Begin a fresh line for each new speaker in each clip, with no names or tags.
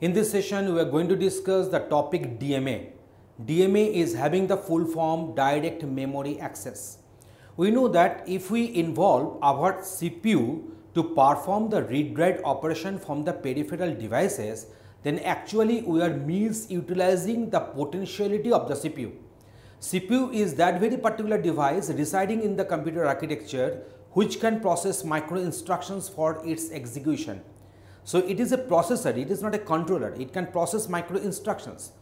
In this session, we are going to discuss the topic DMA. DMA is having the full form direct memory access. We know that if we involve our CPU to perform the read-write operation from the peripheral devices, then actually we are misutilizing the potentiality of the CPU. CPU is that very particular device residing in the computer architecture which can process micro instructions for its execution. So it is a processor, it is not a controller, it can process micro instructions.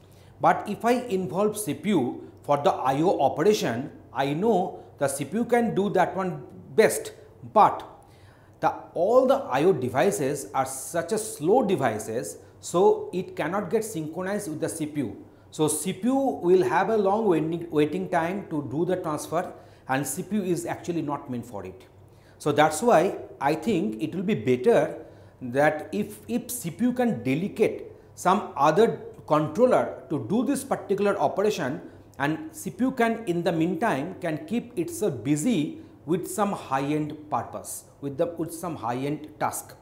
But if I involve CPU for the IO operation, I know the CPU can do that one best, but the, all the IO devices are such a slow devices, so it cannot get synchronized with the CPU. So CPU will have a long waiting, waiting time to do the transfer and CPU is actually not meant for it. So that's why I think it will be better that if, if CPU can delegate some other controller to do this particular operation and CPU can in the meantime can keep itself busy with some high end purpose with the with some high end task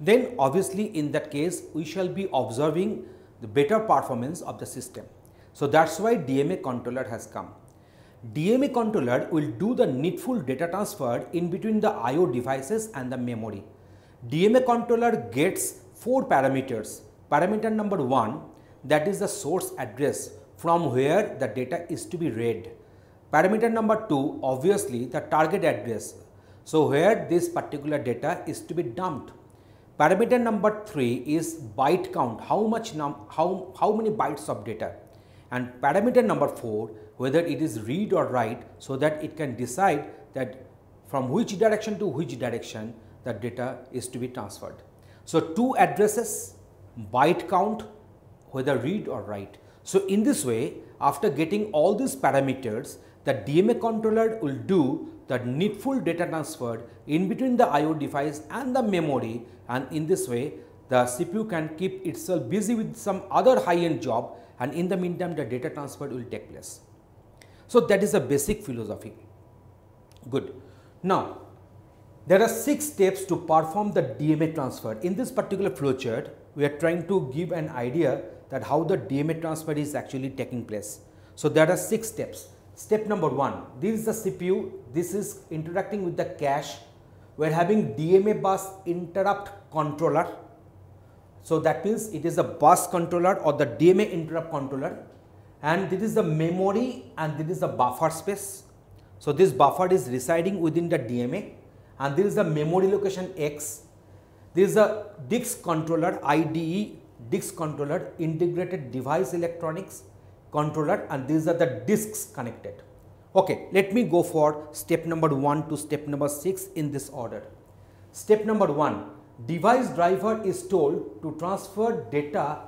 then obviously in that case we shall be observing the better performance of the system so that's why DMA controller has come DMA controller will do the needful data transfer in between the IO devices and the memory. DMA controller gets four parameters. Parameter number one that is the source address from where the data is to be read. Parameter number two obviously the target address. So where this particular data is to be dumped. Parameter number three is byte count how much num how, how many bytes of data and parameter number 4 whether it is read or write so that it can decide that from which direction to which direction the data is to be transferred. So, two addresses, byte count whether read or write. So, in this way after getting all these parameters the DMA controller will do the needful data transfer in between the IO device and the memory and in this way the CPU can keep itself busy with some other high end job and in the meantime the data transfer will take place. So, that is the basic philosophy. Good. Now, there are six steps to perform the DMA transfer. In this particular flowchart, we are trying to give an idea that how the DMA transfer is actually taking place. So, there are six steps. Step number one, this is the CPU, this is interacting with the cache. We are having DMA bus interrupt controller so that means it is a bus controller or the DMA interrupt controller and this is the memory and this is the buffer space. So this buffer is residing within the DMA and this is the memory location X. This is a DISC controller IDE DISC controller integrated device electronics controller and these are the disks connected. Okay, let me go for step number 1 to step number 6 in this order. Step number 1 device driver is told to transfer data,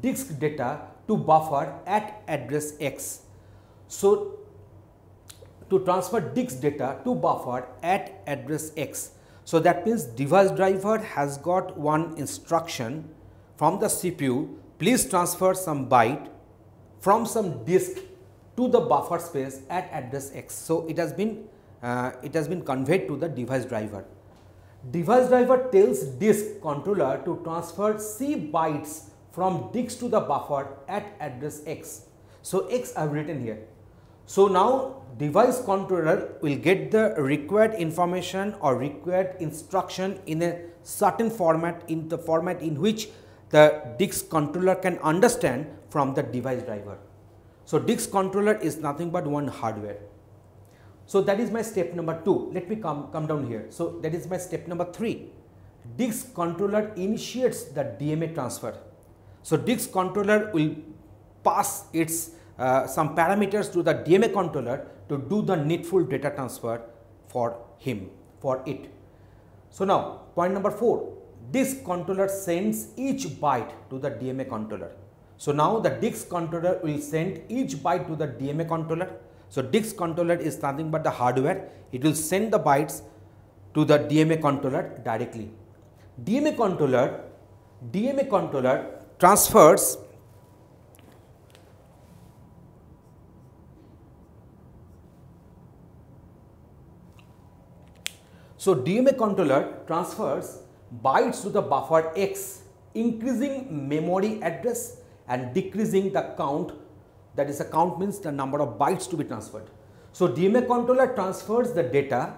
disk data to buffer at address X. So, to transfer disk data to buffer at address X. So, that means device driver has got one instruction from the CPU, please transfer some byte from some disk to the buffer space at address X. So, it has been uh, it has been conveyed to the device driver. Device driver tells disk controller to transfer C bytes from disk to the buffer at address X. So, X I have written here. So, now device controller will get the required information or required instruction in a certain format in the format in which the disk controller can understand from the device driver. So, disk controller is nothing but one hardware. So that is my step number 2. Let me come, come down here. So that is my step number 3. Disk controller initiates the DMA transfer. So disk controller will pass its uh, some parameters to the DMA controller to do the needful data transfer for him, for it. So now point number 4, this controller sends each byte to the DMA controller. So now the disk controller will send each byte to the DMA controller so disk controller is nothing but the hardware. It will send the bytes to the DMA controller directly. DMA controller, DMA controller transfers So DMA controller transfers bytes to the buffer X increasing memory address and decreasing the count that is the count means the number of bytes to be transferred. So, DMA controller transfers the data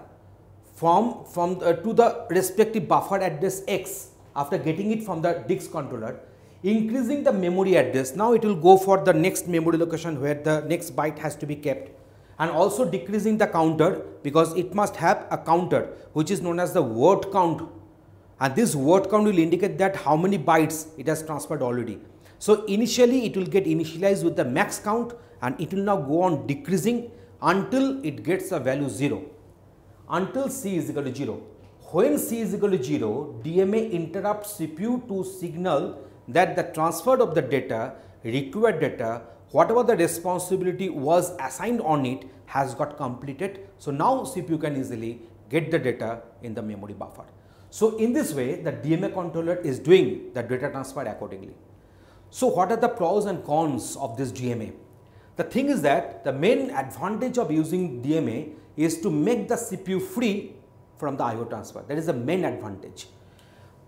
from, from the, to the respective buffer address X after getting it from the disk controller increasing the memory address. Now, it will go for the next memory location where the next byte has to be kept and also decreasing the counter because it must have a counter which is known as the word count and this word count will indicate that how many bytes it has transferred already. So, initially it will get initialized with the max count and it will now go on decreasing until it gets a value 0 until c is equal to 0. When c is equal to 0, DMA interrupts CPU to signal that the transfer of the data, required data, whatever the responsibility was assigned on it has got completed. So, now CPU can easily get the data in the memory buffer. So, in this way the DMA controller is doing the data transfer accordingly. So, what are the pros and cons of this DMA? The thing is that the main advantage of using DMA is to make the CPU free from the IO transfer. That is the main advantage.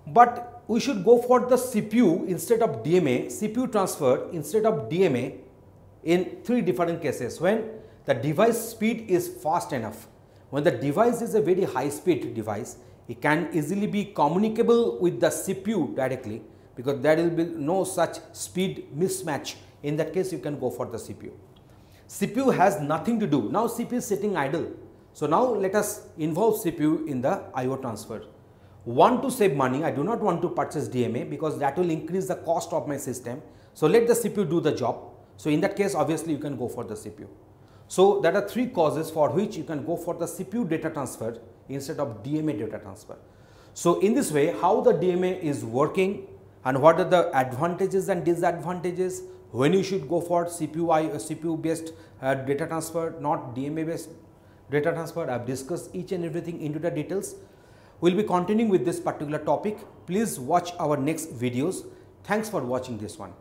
But we should go for the CPU instead of DMA, CPU transfer instead of DMA in three different cases when the device speed is fast enough. When the device is a very high speed device, it can easily be communicable with the CPU directly because there will be no such speed mismatch. In that case, you can go for the CPU. CPU has nothing to do. Now CPU is sitting idle. So now let us involve CPU in the IO transfer. Want to save money, I do not want to purchase DMA because that will increase the cost of my system. So let the CPU do the job. So in that case, obviously you can go for the CPU. So there are three causes for which you can go for the CPU data transfer instead of DMA data transfer. So in this way, how the DMA is working and what are the advantages and disadvantages when you should go for CPU, uh, CPU based uh, data transfer, not DMA based data transfer. I have discussed each and everything into the details. We will be continuing with this particular topic. Please watch our next videos. Thanks for watching this one.